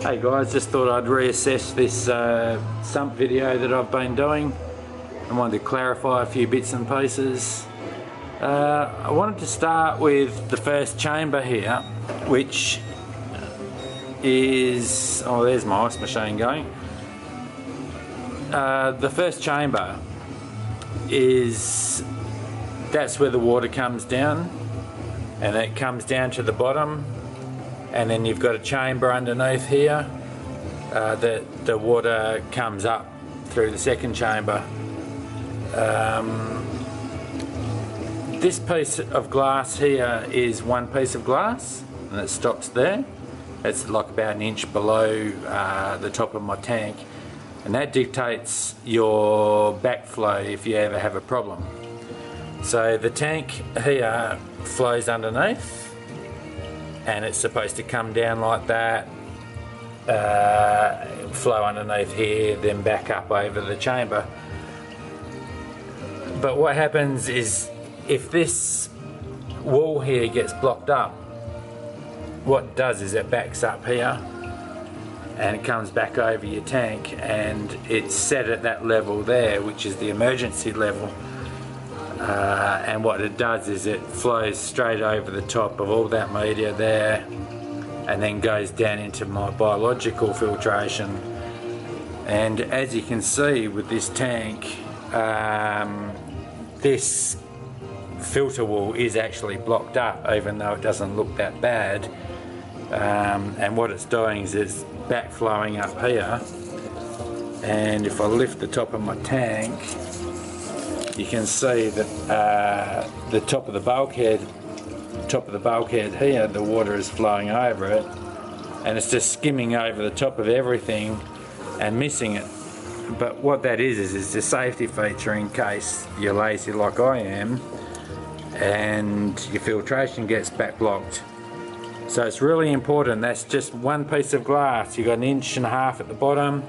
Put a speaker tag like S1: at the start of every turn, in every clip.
S1: Hey guys, just thought I'd reassess this uh, sump video that I've been doing. I wanted to clarify a few bits and pieces. Uh, I wanted to start with the first chamber here, which is, oh there's my ice machine going. Uh, the first chamber is, that's where the water comes down and it comes down to the bottom and then you've got a chamber underneath here uh, that the water comes up through the second chamber. Um, this piece of glass here is one piece of glass and it stops there. It's like about an inch below uh, the top of my tank and that dictates your backflow if you ever have a problem. So the tank here flows underneath and it's supposed to come down like that uh, flow underneath here then back up over the chamber. But what happens is if this wall here gets blocked up what does is it backs up here and it comes back over your tank and it's set at that level there which is the emergency level uh, and what it does is it flows straight over the top of all that media there and then goes down into my biological filtration. And as you can see with this tank um, this filter wall is actually blocked up even though it doesn't look that bad. Um, and what it's doing is it's backflowing up here. And if I lift the top of my tank you can see that uh, the top of the bulkhead top of the bulkhead here the water is flowing over it and it's just skimming over the top of everything and missing it. But what that is is it's a safety feature in case you're lazy like I am and your filtration gets back blocked so it's really important that's just one piece of glass. You've got an inch and a half at the bottom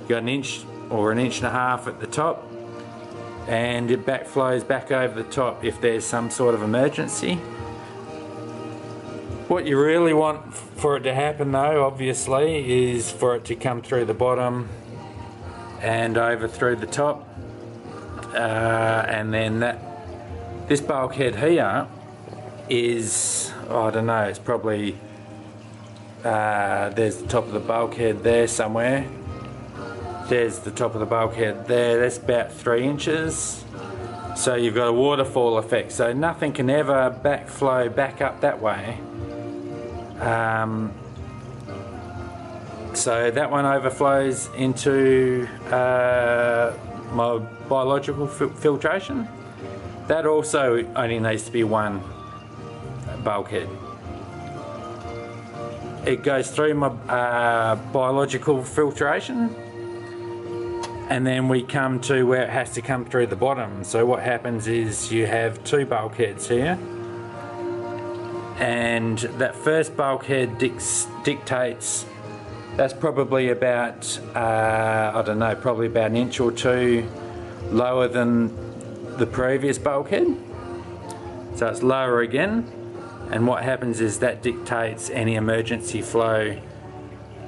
S1: you've got an inch or an inch and a half at the top and it backflows back over the top if there's some sort of emergency. What you really want for it to happen though obviously is for it to come through the bottom and over through the top uh, and then that this bulkhead here is oh, I don't know it's probably uh, there's the top of the bulkhead there somewhere there's the top of the bulkhead there, that's about three inches. So you've got a waterfall effect, so nothing can ever backflow back up that way. Um, so that one overflows into uh, my biological filtration. That also only needs to be one bulkhead. It goes through my uh, biological filtration and then we come to where it has to come through the bottom. So what happens is you have two bulkheads here. And that first bulkhead dictates that's probably about uh, I don't know probably about an inch or two lower than the previous bulkhead. So it's lower again. And what happens is that dictates any emergency flow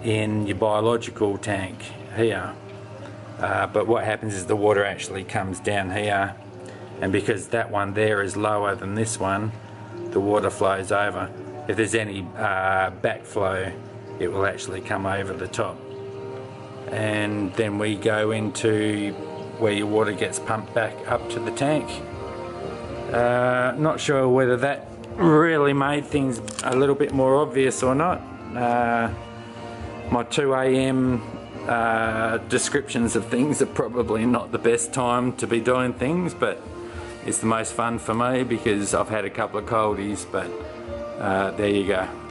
S1: in your biological tank here uh, but what happens is the water actually comes down here. And because that one there is lower than this one the water flows over. If there's any uh, backflow it will actually come over the top. And then we go into where your water gets pumped back up to the tank. Uh, not sure whether that really made things a little bit more obvious or not. Uh, my 2am uh, descriptions of things are probably not the best time to be doing things, but it's the most fun for me because I've had a couple of coldies, but uh, there you go.